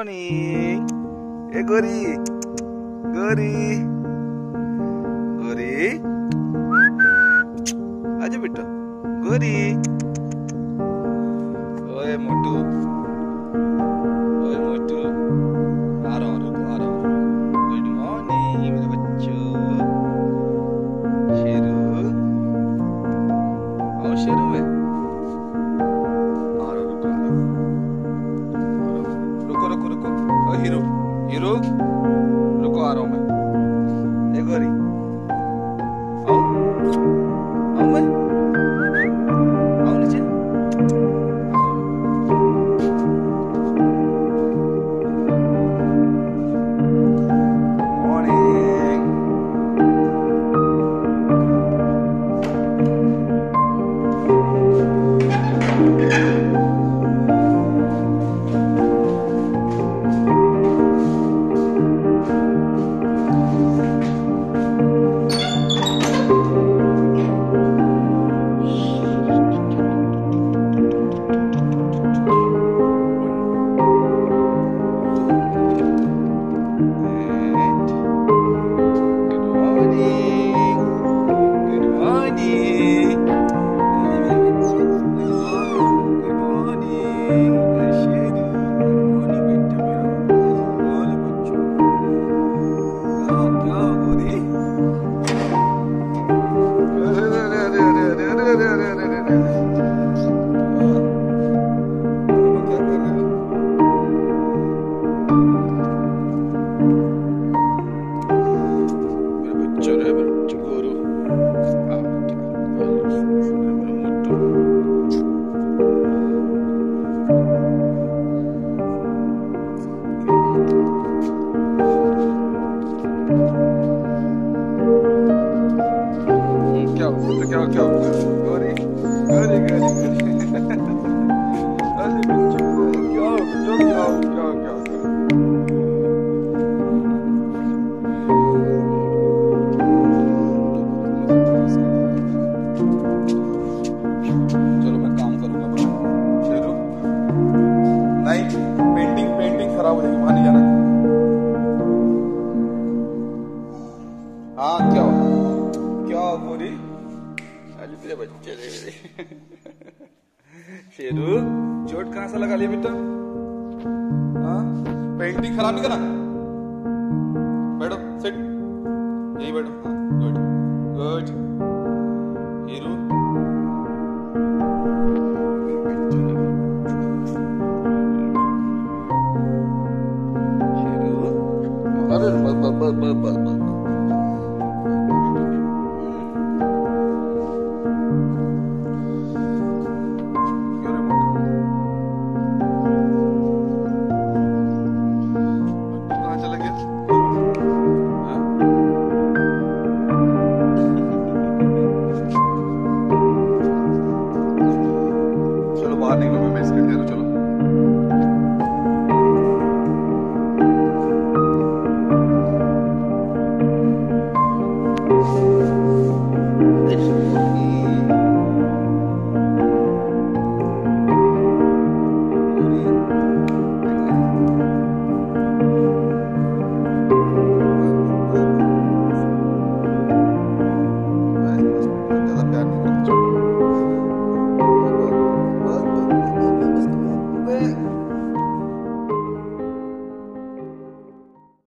거니? 예, 거리. 거리. 거리. 아주 비터. 거리. 어이, 모두. 어이, 모두. 알아, 알아. Hero hero रुको आ रहा हूँ मैं। चलो मैं काम करूँगा शेरू नहीं पेंटिंग पेंटिंग खराब हो जाएगी, वहाँ नहीं जाना। हाँ क्या हो क्या हो तेरे बच्चे शेरू, चोट कहाँ से लगा लिया बेटा हाँ? पेंटिंग खराब नहीं करा बैठो सिट यही बैठो। हाँ good good butter, butter, butter, butter, butter, butter. बाहर निकलो मैं मैसेज कर दे रहा हूँ